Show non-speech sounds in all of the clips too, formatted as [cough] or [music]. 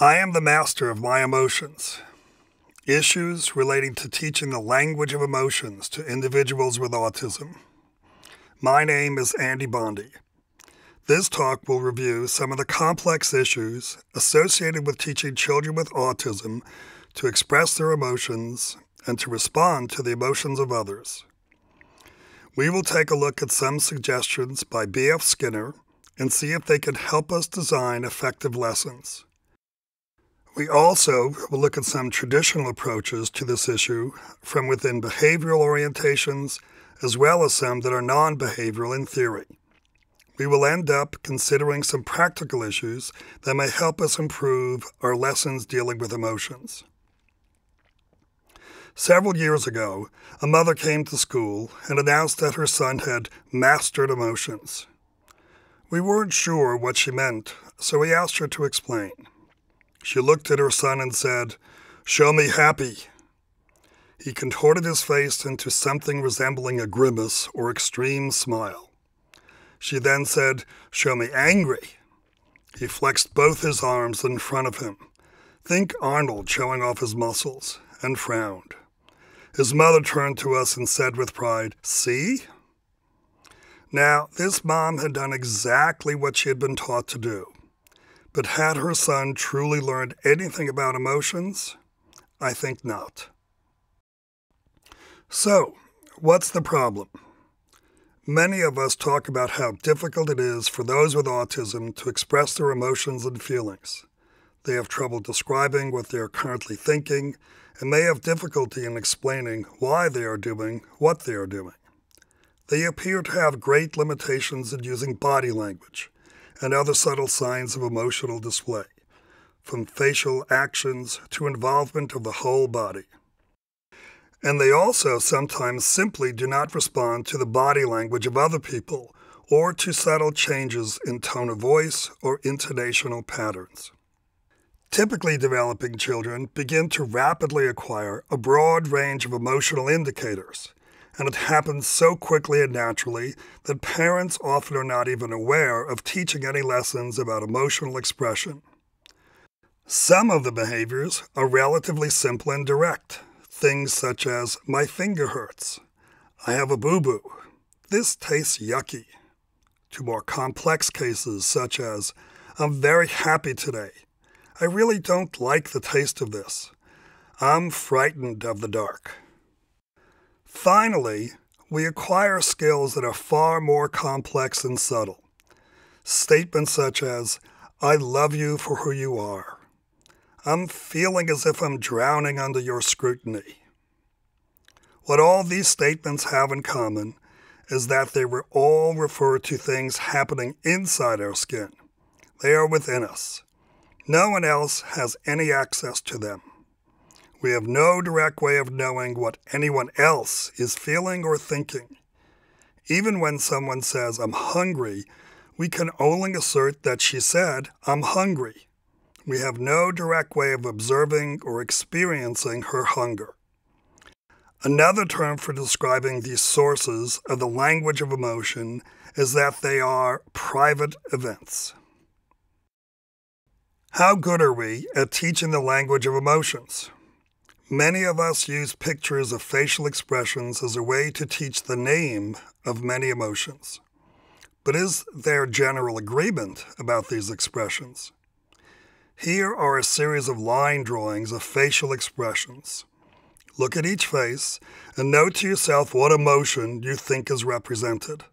I am the master of my emotions. Issues relating to teaching the language of emotions to individuals with autism. My name is Andy Bondy. This talk will review some of the complex issues associated with teaching children with autism to express their emotions and to respond to the emotions of others. We will take a look at some suggestions by B.F. Skinner and see if they can help us design effective lessons. We also will look at some traditional approaches to this issue from within behavioral orientations, as well as some that are non behavioral in theory. We will end up considering some practical issues that may help us improve our lessons dealing with emotions. Several years ago, a mother came to school and announced that her son had mastered emotions. We weren't sure what she meant, so we asked her to explain. She looked at her son and said, Show me happy. He contorted his face into something resembling a grimace or extreme smile. She then said, Show me angry. He flexed both his arms in front of him. Think Arnold showing off his muscles, and frowned. His mother turned to us and said with pride, See? Now, this mom had done exactly what she had been taught to do. But had her son truly learned anything about emotions? I think not. So, what's the problem? Many of us talk about how difficult it is for those with autism to express their emotions and feelings. They have trouble describing what they are currently thinking and may have difficulty in explaining why they are doing what they are doing. They appear to have great limitations in using body language and other subtle signs of emotional display, from facial actions to involvement of the whole body. And they also sometimes simply do not respond to the body language of other people or to subtle changes in tone of voice or intonational patterns. Typically developing children begin to rapidly acquire a broad range of emotional indicators, and it happens so quickly and naturally that parents often are not even aware of teaching any lessons about emotional expression. Some of the behaviors are relatively simple and direct, things such as, my finger hurts, I have a boo boo, this tastes yucky, to more complex cases such as, I'm very happy today, I really don't like the taste of this. I'm frightened of the dark. Finally, we acquire skills that are far more complex and subtle. Statements such as, I love you for who you are. I'm feeling as if I'm drowning under your scrutiny. What all these statements have in common is that they were all refer to things happening inside our skin. They are within us. No one else has any access to them. We have no direct way of knowing what anyone else is feeling or thinking. Even when someone says, I'm hungry, we can only assert that she said, I'm hungry. We have no direct way of observing or experiencing her hunger. Another term for describing these sources of the language of emotion is that they are private events. How good are we at teaching the language of emotions? Many of us use pictures of facial expressions as a way to teach the name of many emotions. But is there general agreement about these expressions? Here are a series of line drawings of facial expressions. Look at each face and note to yourself what emotion you think is represented.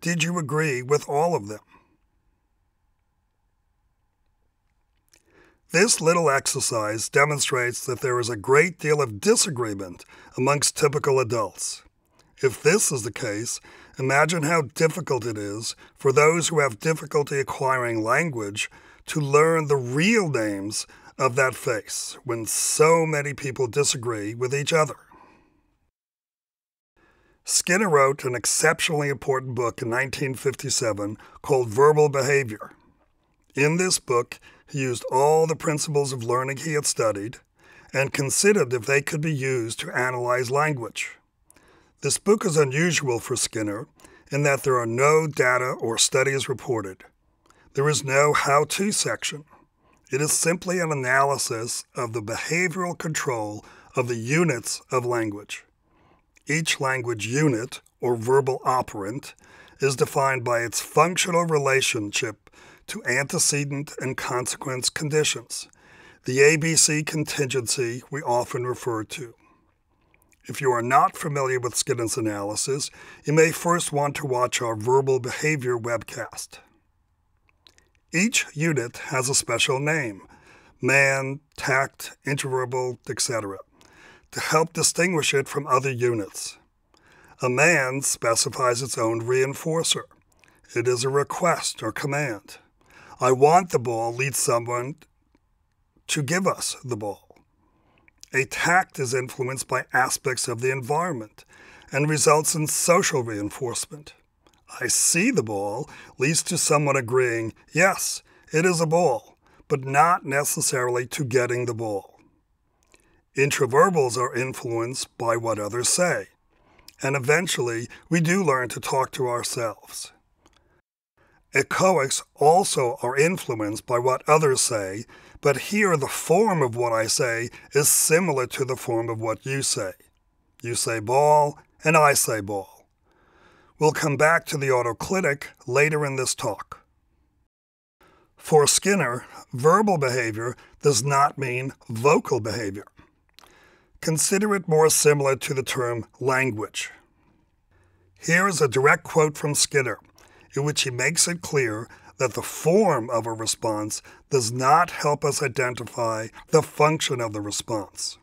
Did you agree with all of them? This little exercise demonstrates that there is a great deal of disagreement amongst typical adults. If this is the case, imagine how difficult it is for those who have difficulty acquiring language to learn the real names of that face when so many people disagree with each other. Skinner wrote an exceptionally important book in 1957 called Verbal Behavior. In this book, he used all the principles of learning he had studied and considered if they could be used to analyze language. This book is unusual for Skinner in that there are no data or studies reported. There is no how to section. It is simply an analysis of the behavioral control of the units of language. Each language unit, or verbal operant, is defined by its functional relationship to antecedent and consequence conditions, the ABC contingency we often refer to. If you are not familiar with Skinner's analysis, you may first want to watch our verbal behavior webcast. Each unit has a special name mand, tact, intraverbal, etc. to help distinguish it from other units. A mand specifies its own reinforcer. It is a request or command. I want the ball leads someone to give us the ball. A tact is influenced by aspects of the environment and results in social reinforcement. I see the ball leads to someone agreeing, yes, it is a ball, but not necessarily to getting the ball. Intraverbals are influenced by what others say and eventually we do learn to talk to ourselves. Echoics also are influenced by what others say, but here the form of what I say is similar to the form of what you say. You say ball, and I say ball. We'll come back to the autoclitic later in this talk. For Skinner, verbal behavior does not mean vocal behavior consider it more similar to the term language. Here is a direct quote from Skinner, in which he makes it clear that the form of a response does not help us identify the function of the response.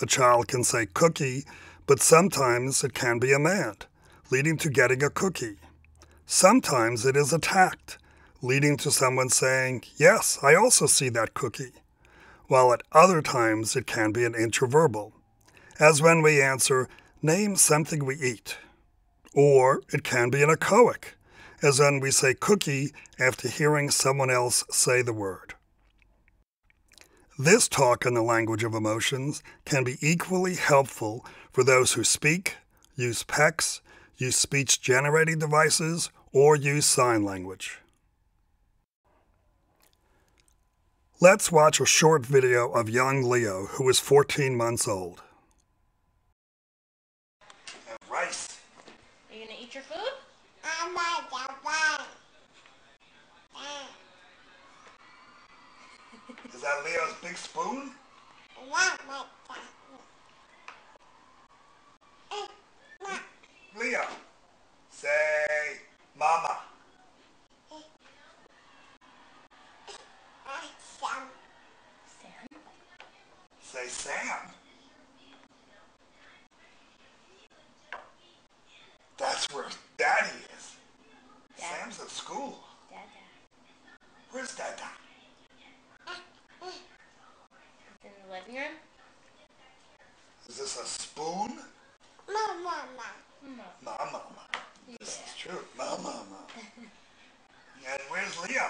A child can say cookie, but sometimes it can be a mand, leading to getting a cookie. Sometimes it is a tact, leading to someone saying, Yes, I also see that cookie while at other times it can be an intraverbal, as when we answer, Name something we eat. Or it can be an echoic, as when we say cookie after hearing someone else say the word. This talk in the language of emotions can be equally helpful for those who speak, use PECS, use speech generating devices, or use sign language. Let's watch a short video of young Leo, who is 14 months old. rice. Are you gonna eat your food? Is that Leo's big spoon? Leo, say mama. Say Sam. That's where Daddy is. Dad. Sam's at school. Dada. Where's Dada? It's in the living room. Is this a spoon? Mama. Mama. Mama. Yeah. This is true. Mama. and where's Leo?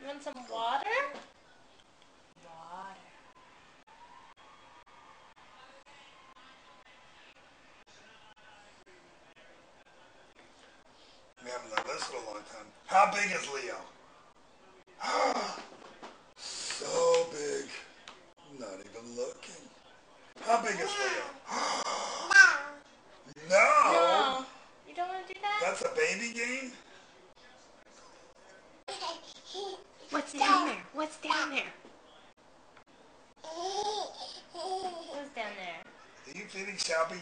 You want some water? How big is Leo? [gasps] so big. Not even looking. How big is Leo? [gasps] no. No. You don't want to do that? That's a baby game? What's down there? What's down there? What's down there? Are you feeding Shelby?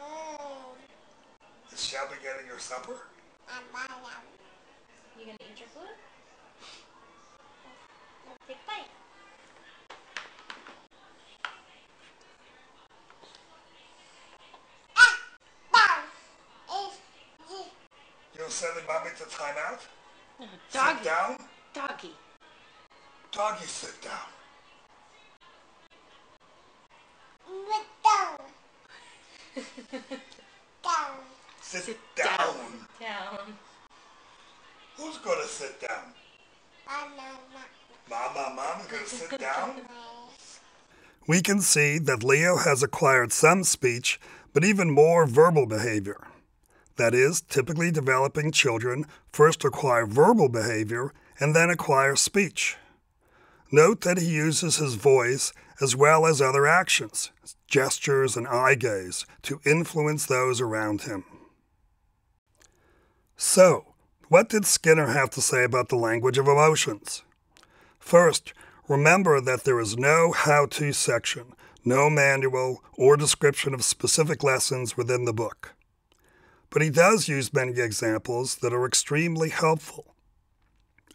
Oh. Is Shelby getting her supper? You gonna eat your food? Take a bite. You're sending mommy to timeout? No, doggy. Sit down? Doggy. Doggy, sit down. down. [laughs] Sit, sit down. down. Down. Who's going to sit down? Mama. Mama, Mama's going [laughs] to sit down? We can see that Leo has acquired some speech but even more verbal behavior. That is, typically developing children first acquire verbal behavior and then acquire speech. Note that he uses his voice as well as other actions, gestures, and eye gaze to influence those around him. So, what did Skinner have to say about the language of emotions? First, remember that there is no how to section, no manual or description of specific lessons within the book. But he does use many examples that are extremely helpful.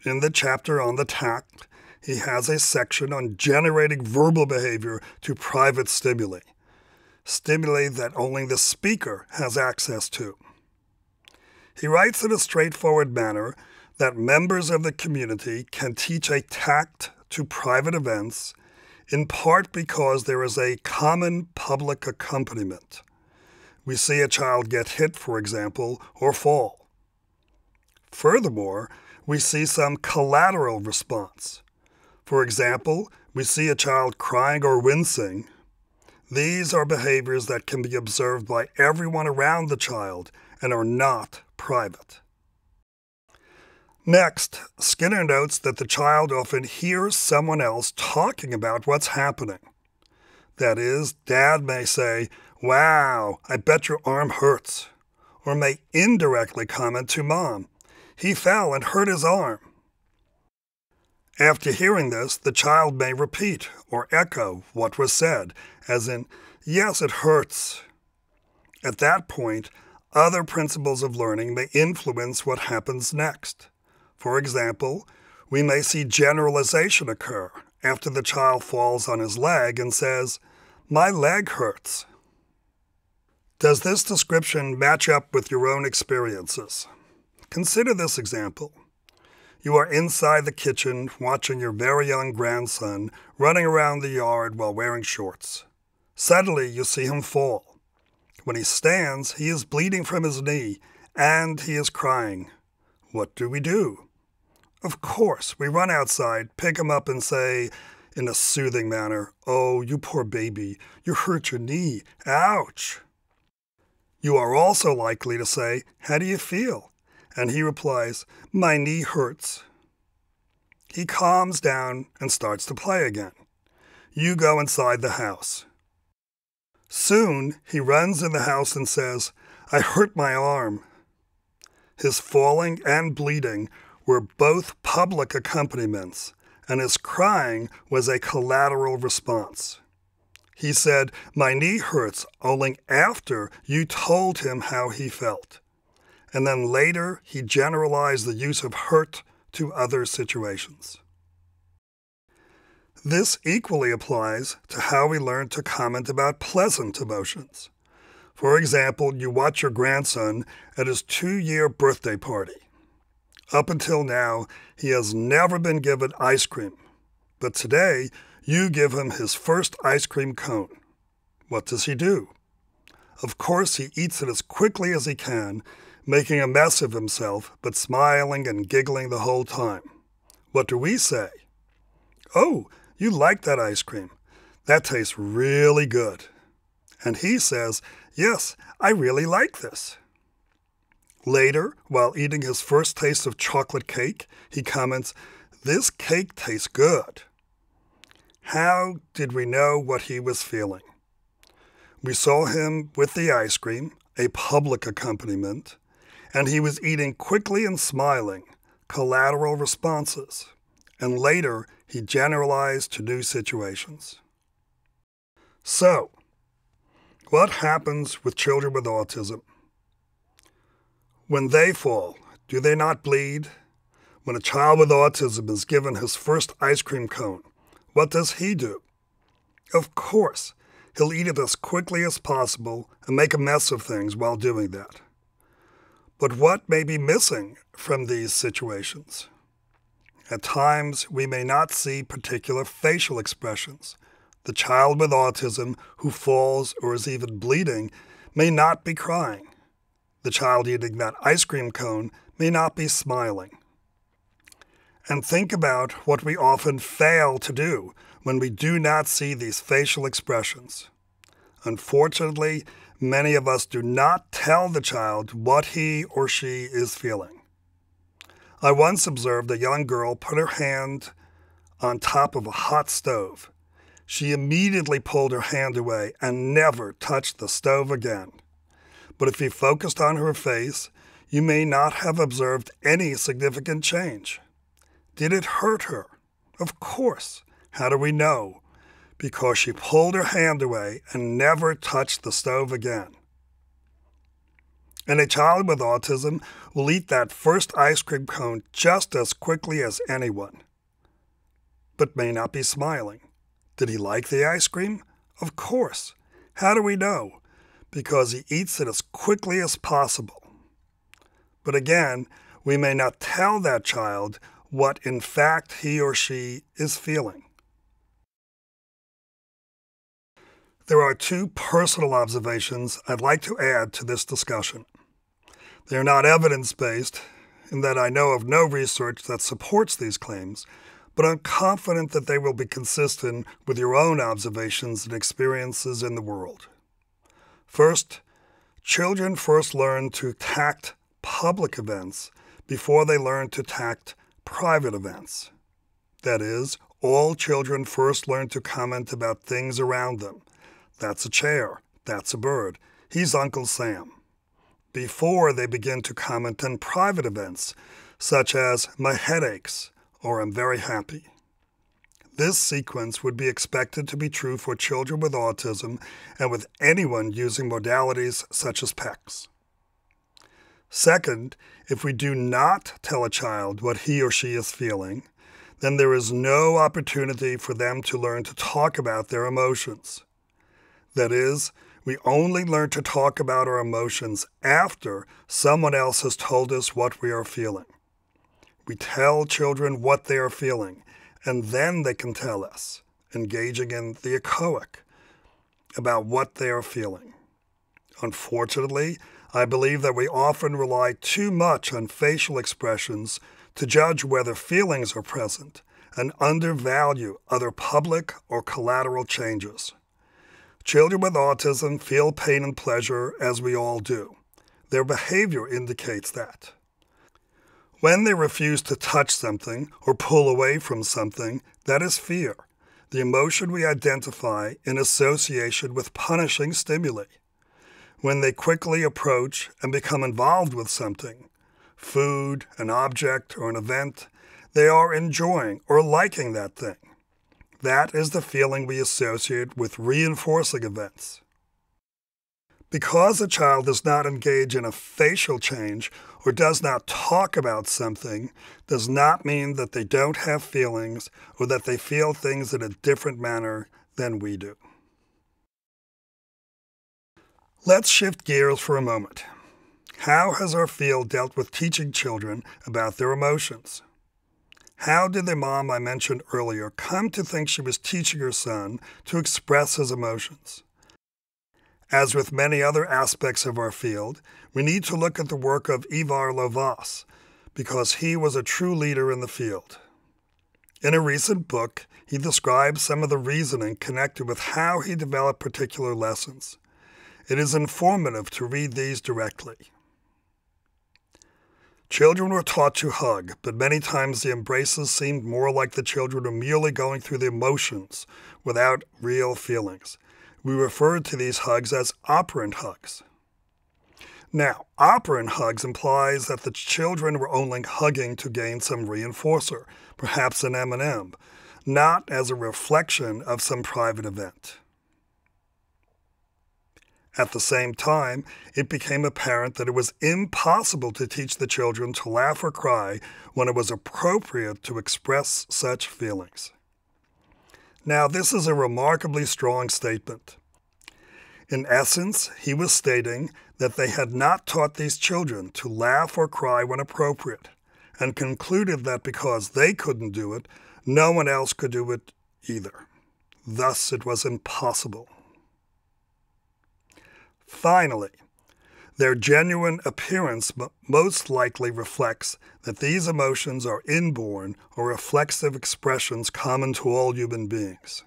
In the chapter on the tact, he has a section on generating verbal behavior to private stimuli, stimuli that only the speaker has access to. He writes in a straightforward manner that members of the community can teach a tact to private events in part because there is a common public accompaniment. We see a child get hit, for example, or fall. Furthermore, we see some collateral response. For example, we see a child crying or wincing. These are behaviors that can be observed by everyone around the child and are not private. Next, Skinner notes that the child often hears someone else talking about what's happening. That is, dad may say, Wow, I bet your arm hurts, or may indirectly comment to mom, He fell and hurt his arm. After hearing this, the child may repeat or echo what was said, as in, Yes, it hurts. At that point, other principles of learning may influence what happens next. For example, we may see generalization occur after the child falls on his leg and says, My leg hurts. Does this description match up with your own experiences? Consider this example. You are inside the kitchen watching your very young grandson running around the yard while wearing shorts. Suddenly, you see him fall. When he stands, he is bleeding from his knee and he is crying. What do we do? Of course, we run outside, pick him up, and say, in a soothing manner, Oh, you poor baby, you hurt your knee. Ouch. You are also likely to say, How do you feel? And he replies, My knee hurts. He calms down and starts to play again. You go inside the house. Soon he runs in the house and says, I hurt my arm. His falling and bleeding were both public accompaniments, and his crying was a collateral response. He said, My knee hurts only after you told him how he felt. And then later, he generalized the use of hurt to other situations. This equally applies to how we learn to comment about pleasant emotions. For example, you watch your grandson at his two year birthday party. Up until now, he has never been given ice cream. But today, you give him his first ice cream cone. What does he do? Of course, he eats it as quickly as he can, making a mess of himself, but smiling and giggling the whole time. What do we say? Oh, you like that ice cream. That tastes really good. And he says, Yes, I really like this. Later, while eating his first taste of chocolate cake, he comments, This cake tastes good. How did we know what he was feeling? We saw him with the ice cream, a public accompaniment, and he was eating quickly and smiling, collateral responses, and later he generalized to new situations. So, what happens with children with autism? When they fall, do they not bleed? When a child with autism is given his first ice cream cone, what does he do? Of course, he'll eat it as quickly as possible and make a mess of things while doing that. But what may be missing from these situations? At times, we may not see particular facial expressions. The child with autism who falls or is even bleeding may not be crying. The child eating that ice cream cone may not be smiling. And think about what we often fail to do when we do not see these facial expressions. Unfortunately, many of us do not tell the child what he or she is feeling. I once observed a young girl put her hand on top of a hot stove. She immediately pulled her hand away and never touched the stove again. But if you focused on her face, you may not have observed any significant change. Did it hurt her? Of course. How do we know? Because she pulled her hand away and never touched the stove again. And a child with autism will eat that first ice cream cone just as quickly as anyone, but may not be smiling. Did he like the ice cream? Of course. How do we know? Because he eats it as quickly as possible. But again, we may not tell that child what in fact he or she is feeling. There are two personal observations I'd like to add to this discussion. They are not evidence based, in that I know of no research that supports these claims, but I'm confident that they will be consistent with your own observations and experiences in the world. First, children first learn to tact public events before they learn to tact private events. That is, all children first learn to comment about things around them. That's a chair. That's a bird. He's Uncle Sam. Before they begin to comment on private events, such as my headaches or I'm very happy. This sequence would be expected to be true for children with autism and with anyone using modalities such as PECS. Second, if we do not tell a child what he or she is feeling, then there is no opportunity for them to learn to talk about their emotions. That is, we only learn to talk about our emotions after someone else has told us what we are feeling. We tell children what they are feeling, and then they can tell us, engaging in the echoic, about what they are feeling. Unfortunately, I believe that we often rely too much on facial expressions to judge whether feelings are present and undervalue other public or collateral changes. Children with autism feel pain and pleasure as we all do. Their behavior indicates that. When they refuse to touch something or pull away from something, that is fear, the emotion we identify in association with punishing stimuli. When they quickly approach and become involved with something, food, an object, or an event, they are enjoying or liking that thing. That is the feeling we associate with reinforcing events. Because a child does not engage in a facial change or does not talk about something does not mean that they don't have feelings or that they feel things in a different manner than we do. Let's shift gears for a moment. How has our field dealt with teaching children about their emotions? How did the mom I mentioned earlier come to think she was teaching her son to express his emotions? As with many other aspects of our field, we need to look at the work of Ivar Lovaas because he was a true leader in the field. In a recent book, he describes some of the reasoning connected with how he developed particular lessons. It is informative to read these directly. Children were taught to hug, but many times the embraces seemed more like the children were merely going through the emotions without real feelings. We referred to these hugs as operant hugs. Now, operant hugs implies that the children were only hugging to gain some reinforcer, perhaps an M&M, not as a reflection of some private event. At the same time, it became apparent that it was impossible to teach the children to laugh or cry when it was appropriate to express such feelings. Now, this is a remarkably strong statement. In essence, he was stating that they had not taught these children to laugh or cry when appropriate, and concluded that because they couldn't do it, no one else could do it either. Thus, it was impossible. Finally, their genuine appearance most likely reflects that these emotions are inborn or reflexive expressions common to all human beings.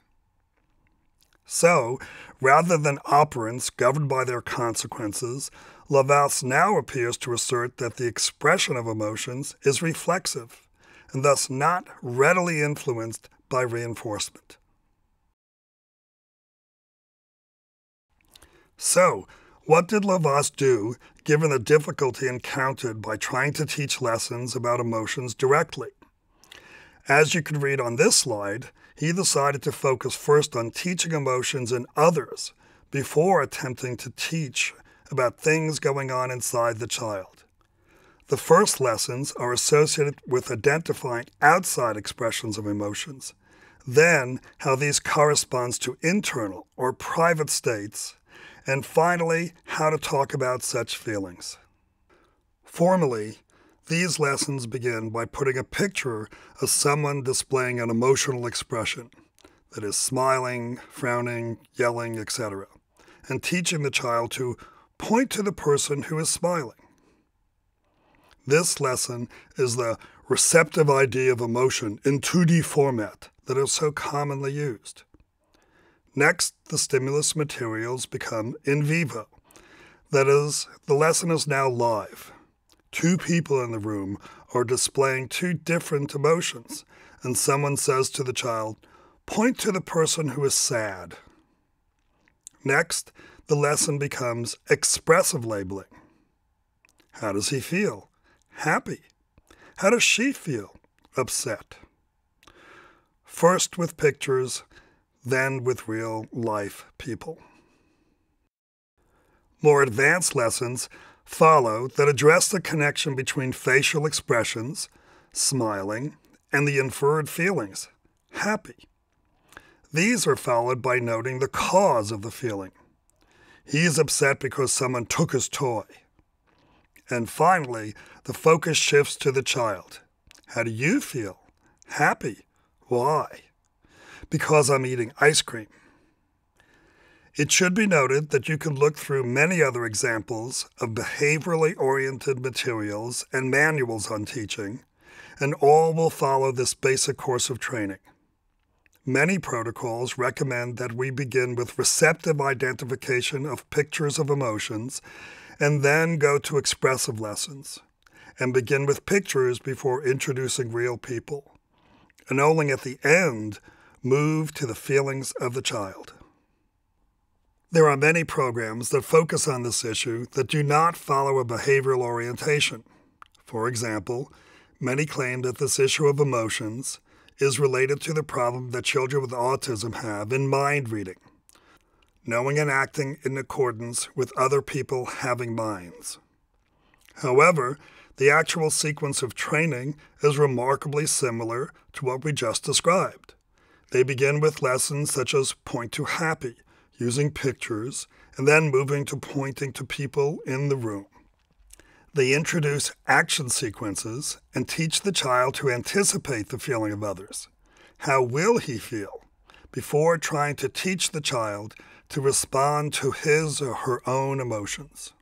So, rather than operants governed by their consequences, Lovaas now appears to assert that the expression of emotions is reflexive and thus not readily influenced by reinforcement. So, what did Lovaas do given the difficulty encountered by trying to teach lessons about emotions directly? As you can read on this slide, he decided to focus first on teaching emotions in others before attempting to teach about things going on inside the child. The first lessons are associated with identifying outside expressions of emotions, then how these corresponds to internal or private states, and finally, how to talk about such feelings. Formally, these lessons begin by putting a picture of someone displaying an emotional expression, that is, smiling, frowning, yelling, etc., and teaching the child to point to the person who is smiling. This lesson is the receptive idea of emotion in 2D format that is so commonly used. Next, the stimulus materials become in vivo. That is, the lesson is now live. Two people in the room are displaying two different emotions, and someone says to the child, Point to the person who is sad. Next, the lesson becomes expressive labeling. How does he feel? Happy. How does she feel? Upset. First with pictures, than with real life people. More advanced lessons follow that address the connection between facial expressions, smiling, and the inferred feelings, happy. These are followed by noting the cause of the feeling. He is upset because someone took his toy. And finally, the focus shifts to the child. How do you feel? Happy. Why? Because I'm eating ice cream. It should be noted that you can look through many other examples of behaviorally oriented materials and manuals on teaching, and all will follow this basic course of training. Many protocols recommend that we begin with receptive identification of pictures of emotions and then go to expressive lessons, and begin with pictures before introducing real people. And only at the end move to the feelings of the child. There are many programs that focus on this issue that do not follow a behavioral orientation. For example, many claim that this issue of emotions is related to the problem that children with autism have in mind reading, knowing and acting in accordance with other people having minds. However, the actual sequence of training is remarkably similar to what we just described. They begin with lessons such as point to happy, using pictures, and then moving to pointing to people in the room. They introduce action sequences and teach the child to anticipate the feeling of others. How will he feel? Before trying to teach the child to respond to his or her own emotions.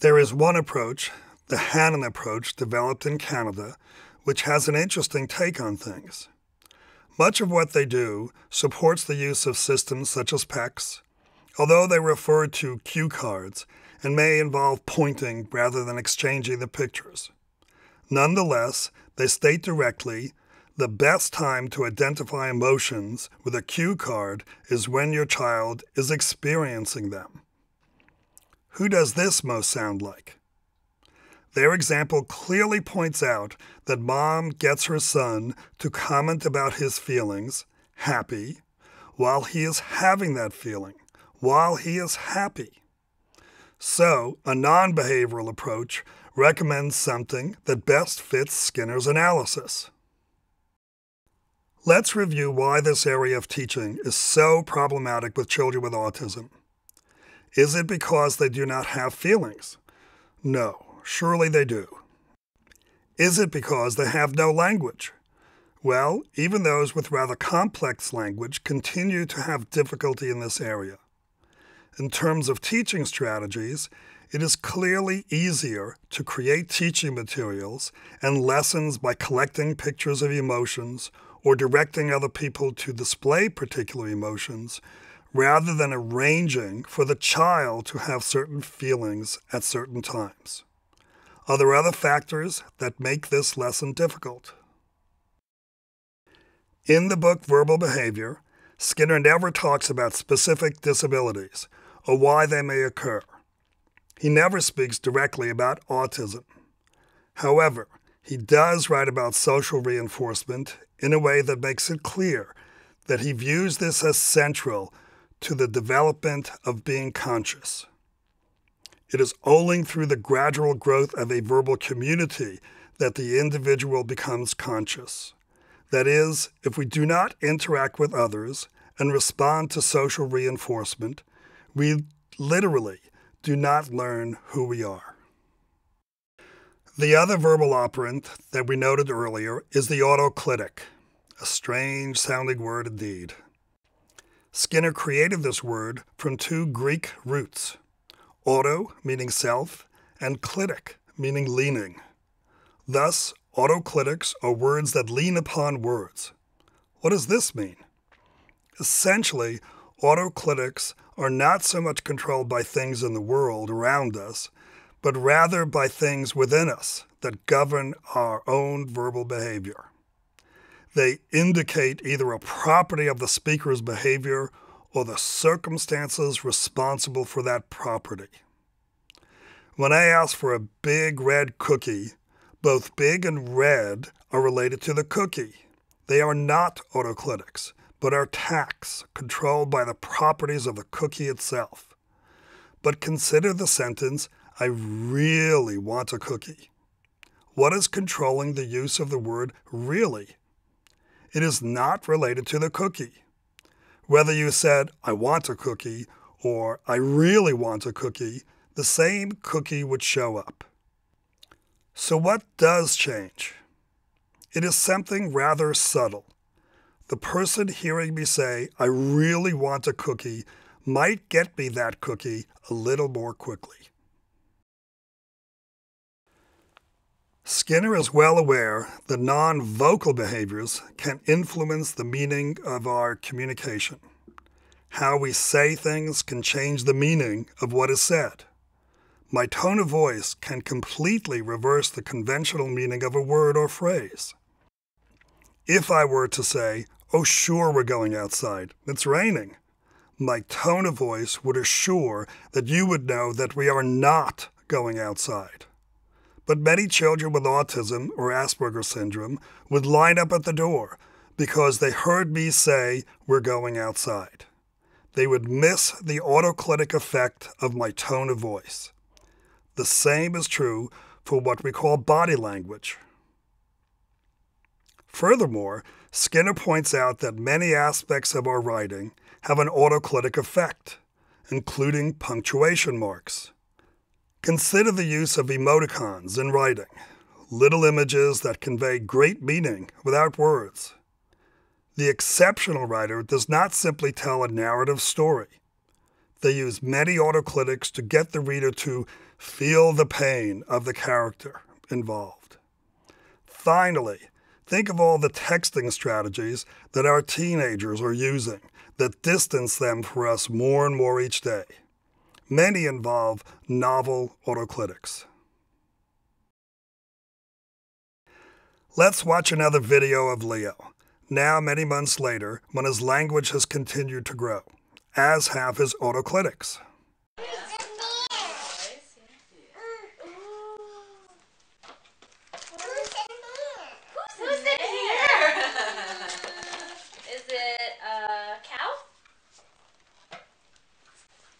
There is one approach, the Hanen approach, developed in Canada, which has an interesting take on things. Much of what they do supports the use of systems such as PECS, although they refer to cue cards and may involve pointing rather than exchanging the pictures. Nonetheless, they state directly the best time to identify emotions with a cue card is when your child is experiencing them. Who does this most sound like? Their example clearly points out that mom gets her son to comment about his feelings, happy, while he is having that feeling, while he is happy. So, a non behavioral approach recommends something that best fits Skinner's analysis. Let's review why this area of teaching is so problematic with children with autism. Is it because they do not have feelings? No. Surely they do. Is it because they have no language? Well, even those with rather complex language continue to have difficulty in this area. In terms of teaching strategies, it is clearly easier to create teaching materials and lessons by collecting pictures of emotions or directing other people to display particular emotions rather than arranging for the child to have certain feelings at certain times. Are there other factors that make this lesson difficult? In the book Verbal Behavior, Skinner never talks about specific disabilities or why they may occur. He never speaks directly about autism. However, he does write about social reinforcement in a way that makes it clear that he views this as central to the development of being conscious. It is only through the gradual growth of a verbal community that the individual becomes conscious. That is, if we do not interact with others and respond to social reinforcement, we literally do not learn who we are. The other verbal operant that we noted earlier is the autoclitic, a strange sounding word indeed. Skinner created this word from two Greek roots auto, meaning self, and clitic, meaning leaning. Thus, autoclitics are words that lean upon words. What does this mean? Essentially, autoclitics are not so much controlled by things in the world around us, but rather by things within us that govern our own verbal behavior. They indicate either a property of the speaker's behavior or the circumstances responsible for that property. When I ask for a big red cookie, both big and red are related to the cookie. They are not autoclitics, but are tacts controlled by the properties of the cookie itself. But consider the sentence, I really want a cookie. What is controlling the use of the word really? It is not related to the cookie. Whether you said, I want a cookie, or I really want a cookie, the same cookie would show up. So, what does change? It is something rather subtle. The person hearing me say, I really want a cookie, might get me that cookie a little more quickly. Skinner is well aware that non vocal behaviors can influence the meaning of our communication. How we say things can change the meaning of what is said. My tone of voice can completely reverse the conventional meaning of a word or phrase. If I were to say, Oh, sure, we're going outside, it's raining, my tone of voice would assure that you would know that we are not going outside. But many children with autism or Asperger's syndrome would line up at the door because they heard me say, We're going outside. They would miss the autoclitic effect of my tone of voice. The same is true for what we call body language. Furthermore, Skinner points out that many aspects of our writing have an autoclitic effect, including punctuation marks. Consider the use of emoticons in writing, little images that convey great meaning without words. The exceptional writer does not simply tell a narrative story. They use many autoclitics to get the reader to feel the pain of the character involved. Finally, think of all the texting strategies that our teenagers are using that distance them from us more and more each day. Many involve novel autoclitics. Let's watch another video of Leo, now many months later when his language has continued to grow, as have his autoclitics. [laughs] Who's in here? Is it a cow?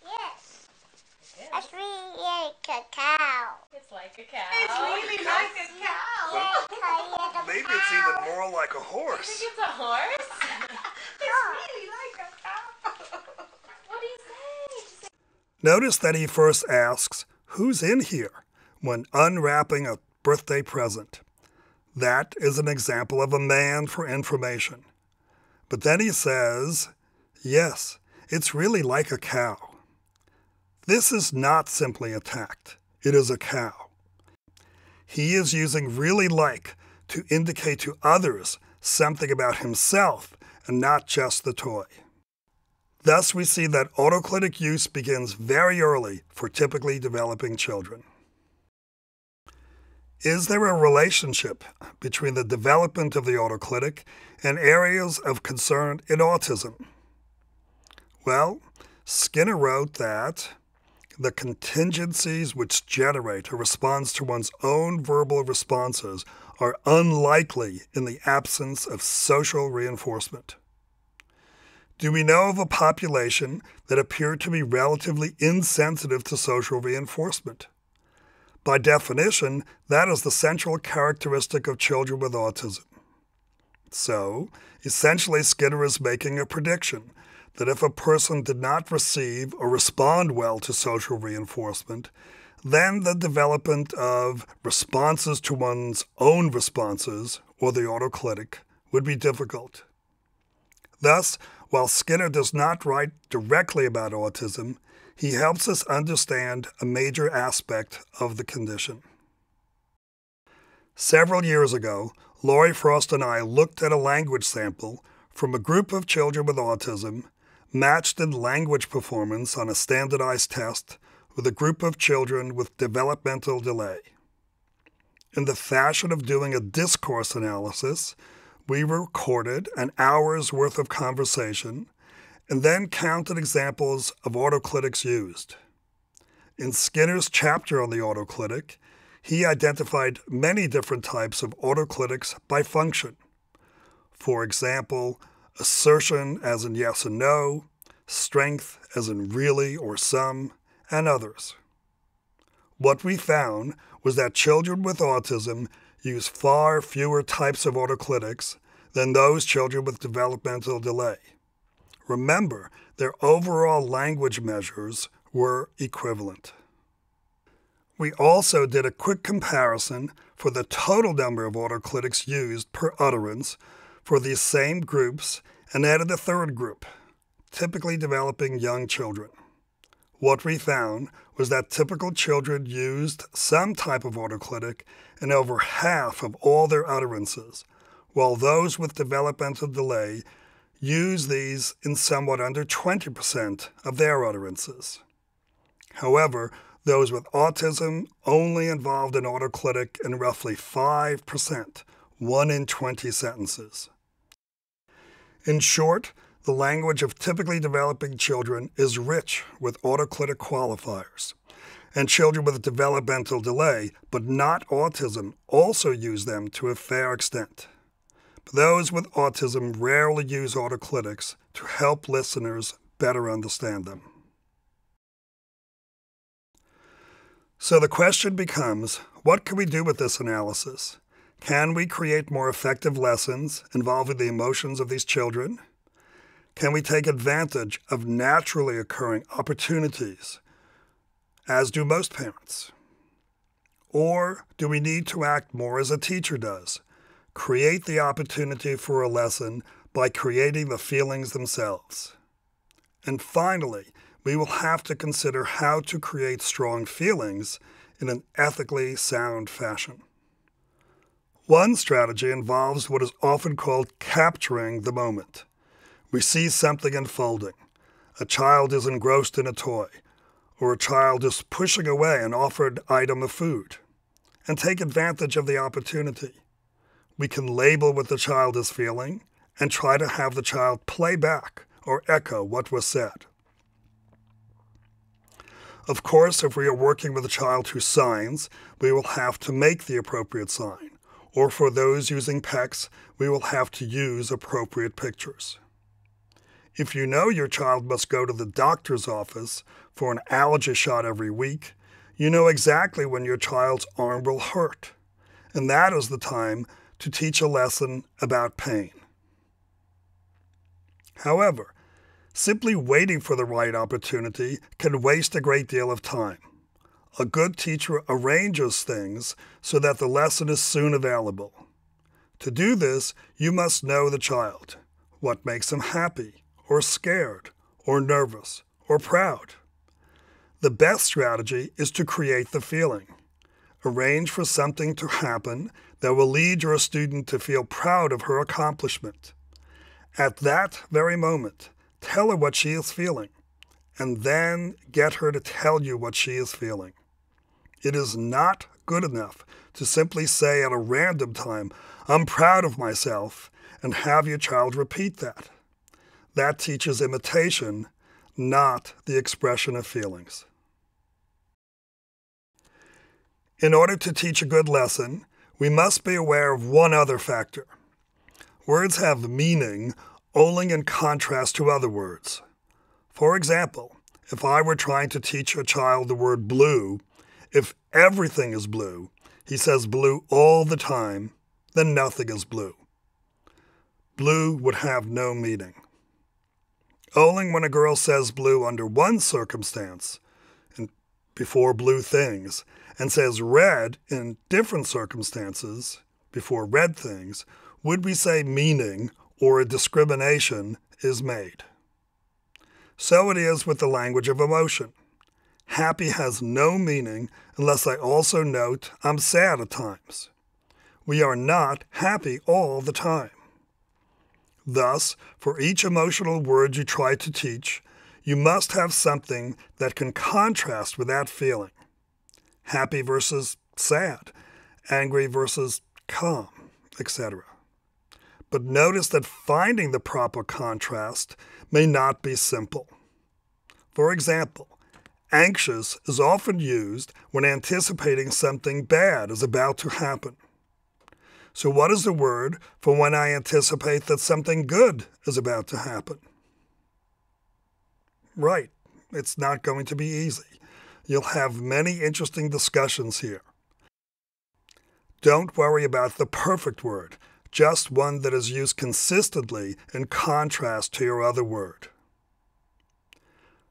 Yes. That's really like a cow. It's like a cow. really like a cow. Maybe it's even more like a I think it's a horse. [laughs] really like a cow. what do you say? Notice that he first asks, Who's in here? when unwrapping a birthday present. That is an example of a mand for information. But then he says, Yes, it's really like a cow. This is not simply a tact, it is a cow. He is using really like to indicate to others something about himself and not just the toy. Thus, we see that autoclitic use begins very early for typically developing children. Is there a relationship between the development of the autoclitic and areas of concern in autism? Well, Skinner wrote that the contingencies which generate a response to one's own verbal responses are unlikely in the absence of social reinforcement. Do we know of a population that appeared to be relatively insensitive to social reinforcement? By definition, that is the central characteristic of children with autism. So, essentially, Skinner is making a prediction that if a person did not receive or respond well to social reinforcement, then the development of responses to one's own responses, or the autoclitic, would be difficult. Thus, while Skinner does not write directly about autism, he helps us understand a major aspect of the condition. Several years ago, Lori Frost and I looked at a language sample from a group of children with autism, matched in language performance on a standardized test with a group of children with developmental delay. In the fashion of doing a discourse analysis, we recorded an hour's worth of conversation and then counted examples of autoclitics used. In Skinner's chapter on the autoclitic, he identified many different types of autoclitics by function. For example, assertion as in yes and no, strength as in really or some, and others. What we found was that children with autism use far fewer types of autoclitics than those children with developmental delay. Remember, their overall language measures were equivalent. We also did a quick comparison for the total number of autoclitics used per utterance for these same groups and added a third group, typically developing young children. What we found was that typical children used some type of autoclitic in over half of all their utterances, while those with developmental delay use these in somewhat under 20% of their utterances. However, those with autism only involved an autoclitic in roughly 5%, 1 in 20 sentences. In short, the language of typically developing children is rich with autoclitic qualifiers. And children with developmental delay, but not autism, also use them to a fair extent. But those with autism rarely use autoclitics to help listeners better understand them. So the question becomes what can we do with this analysis? Can we create more effective lessons involving the emotions of these children? Can we take advantage of naturally occurring opportunities, as do most parents? Or do we need to act more as a teacher does? Create the opportunity for a lesson by creating the feelings themselves. And finally, we will have to consider how to create strong feelings in an ethically sound fashion. One strategy involves what is often called capturing the moment. We see something unfolding. A child is engrossed in a toy, or a child is pushing away an offered item of food, and take advantage of the opportunity. We can label what the child is feeling and try to have the child play back or echo what was said. Of course, if we are working with a child who signs, we will have to make the appropriate sign or for those using PECS, we will have to use appropriate pictures. If you know your child must go to the doctor's office for an allergy shot every week, you know exactly when your child's arm will hurt, and that is the time to teach a lesson about pain. However, simply waiting for the right opportunity can waste a great deal of time a good teacher arranges things so that the lesson is soon available. To do this, you must know the child, what makes him happy, or scared, or nervous, or proud. The best strategy is to create the feeling. Arrange for something to happen that will lead your student to feel proud of her accomplishment. At that very moment, tell her what she is feeling, and then get her to tell you what she is feeling. It is not good enough to simply say at a random time, I'm proud of myself, and have your child repeat that. That teaches imitation, not the expression of feelings. In order to teach a good lesson, we must be aware of one other factor. Words have meaning only in contrast to other words. For example, if I were trying to teach a child the word blue, if everything is blue, he says blue all the time, then nothing is blue. Blue would have no meaning. Only when a girl says blue under one circumstance, and before blue things, and says red in different circumstances, before red things, would we say meaning or a discrimination is made. So it is with the language of emotion. Happy has no meaning unless I also note I'm sad at times. We are not happy all the time. Thus, for each emotional word you try to teach, you must have something that can contrast with that feeling. Happy versus sad, angry versus calm, etc. But notice that finding the proper contrast may not be simple. For example, anxious is often used when anticipating something bad is about to happen. So, what is the word for when I anticipate that something good is about to happen? Right, it's not going to be easy. You'll have many interesting discussions here. Don't worry about the perfect word, just one that is used consistently in contrast to your other word.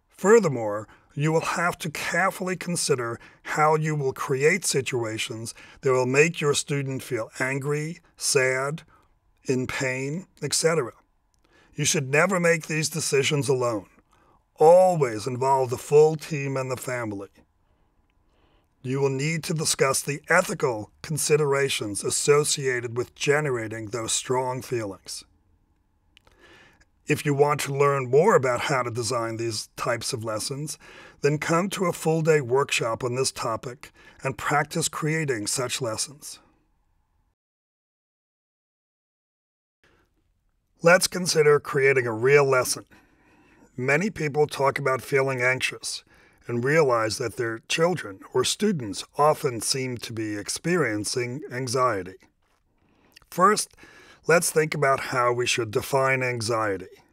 Furthermore, you will have to carefully consider how you will create situations that will make your student feel angry, sad, in pain, etc. You should never make these decisions alone. Always involve the full team and the family. You will need to discuss the ethical considerations associated with generating those strong feelings. If you want to learn more about how to design these types of lessons, then come to a full day workshop on this topic and practice creating such lessons. Let's consider creating a real lesson. Many people talk about feeling anxious and realize that their children or students often seem to be experiencing anxiety. First, let's think about how we should define anxiety.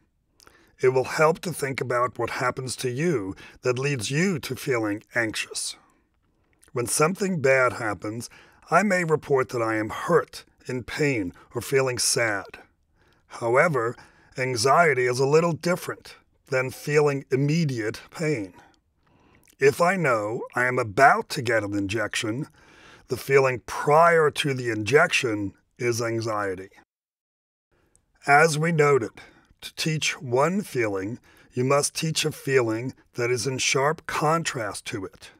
It will help to think about what happens to you that leads you to feeling anxious. When something bad happens, I may report that I am hurt, in pain, or feeling sad. However, anxiety is a little different than feeling immediate pain. If I know I am about to get an injection, the feeling prior to the injection is anxiety. As we noted, to teach one feeling, you must teach a feeling that is in sharp contrast to it.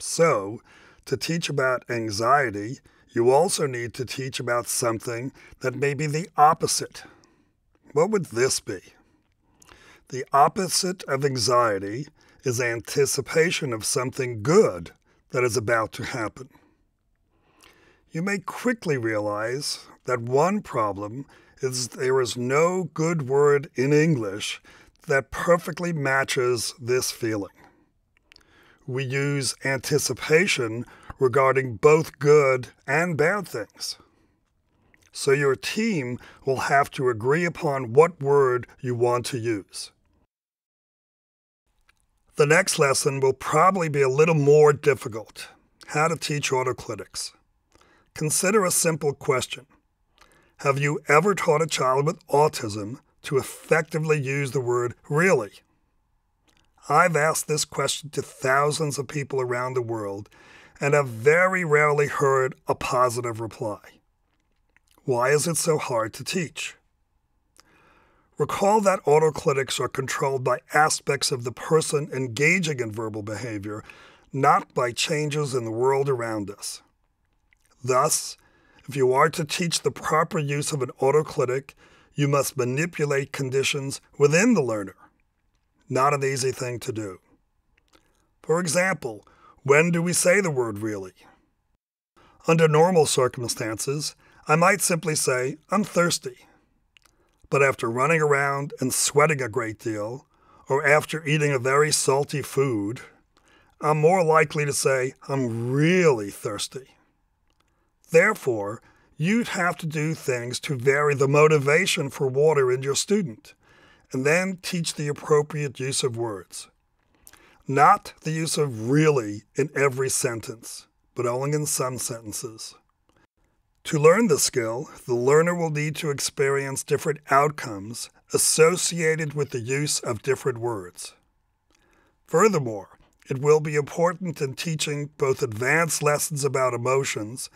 So, to teach about anxiety, you also need to teach about something that may be the opposite. What would this be? The opposite of anxiety is anticipation of something good that is about to happen. You may quickly realize that one problem is there is no good word in English that perfectly matches this feeling. We use anticipation regarding both good and bad things. So your team will have to agree upon what word you want to use. The next lesson will probably be a little more difficult. How to teach autoclitics. Consider a simple question. Have you ever taught a child with autism to effectively use the word really? I've asked this question to thousands of people around the world and have very rarely heard a positive reply. Why is it so hard to teach? Recall that autoclitics are controlled by aspects of the person engaging in verbal behavior, not by changes in the world around us. Thus, If you are to teach the proper use of an autoclitic, you must manipulate conditions within the learner. Not an easy thing to do. For example, when do we say the word really? Under normal circumstances, I might simply say, I'm thirsty. But after running around and sweating a great deal, or after eating a very salty food, I'm more likely to say, I'm really thirsty. Therefore, you'd have to do things to vary the motivation for water in your student, and then teach the appropriate use of words. Not the use of really in every sentence, but only in some sentences. To learn the skill, the learner will need to experience different outcomes associated with the use of different words. Furthermore, it will be important in teaching both advanced lessons about emotions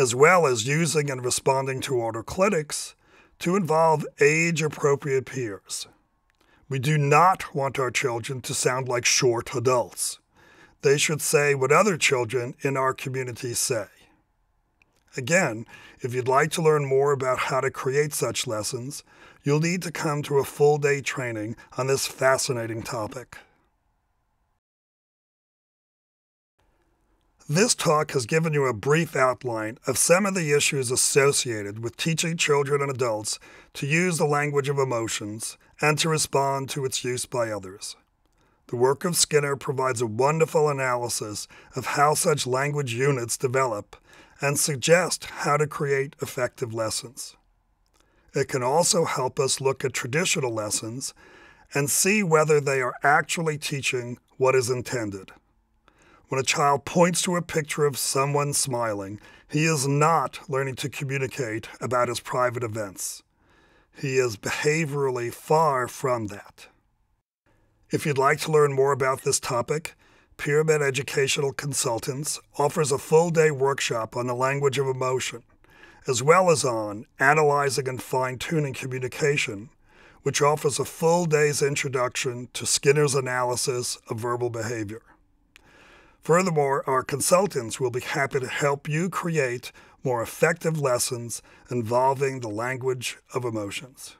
as well as using and responding to autoclitics to involve age appropriate peers. We do not want our children to sound like short adults. They should say what other children in our community say. Again, if you'd like to learn more about how to create such lessons, you'll need to come to a full day training on this fascinating topic. This talk has given you a brief outline of some of the issues associated with teaching children and adults to use the language of emotions and to respond to its use by others. The work of Skinner provides a wonderful analysis of how such language units develop and suggest how to create effective lessons. It can also help us look at traditional lessons and see whether they are actually teaching what is intended. When a child points to a picture of someone smiling, he is not learning to communicate about his private events. He is behaviorally far from that. If you'd like to learn more about this topic, Pyramid Educational Consultants offers a full day workshop on the language of emotion, as well as on analyzing and fine tuning communication, which offers a full day's introduction to Skinner's analysis of verbal behavior. Furthermore, our consultants will be happy to help you create more effective lessons involving the language of emotions.